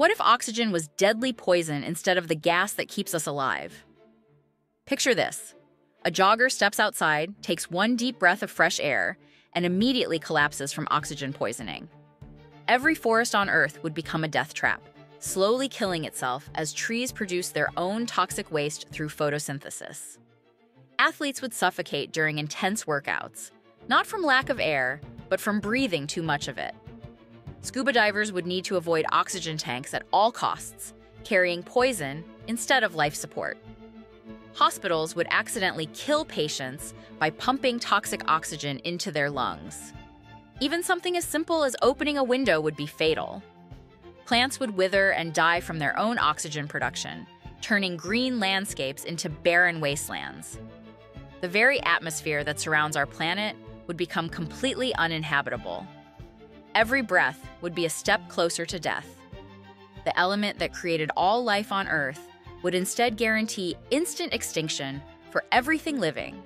What if oxygen was deadly poison instead of the gas that keeps us alive? Picture this a jogger steps outside, takes one deep breath of fresh air, and immediately collapses from oxygen poisoning. Every forest on Earth would become a death trap, slowly killing itself as trees produce their own toxic waste through photosynthesis. Athletes would suffocate during intense workouts, not from lack of air, but from breathing too much of it. Scuba divers would need to avoid oxygen tanks at all costs, carrying poison instead of life support. Hospitals would accidentally kill patients by pumping toxic oxygen into their lungs. Even something as simple as opening a window would be fatal. Plants would wither and die from their own oxygen production, turning green landscapes into barren wastelands. The very atmosphere that surrounds our planet would become completely uninhabitable. Every breath would be a step closer to death. The element that created all life on Earth would instead guarantee instant extinction for everything living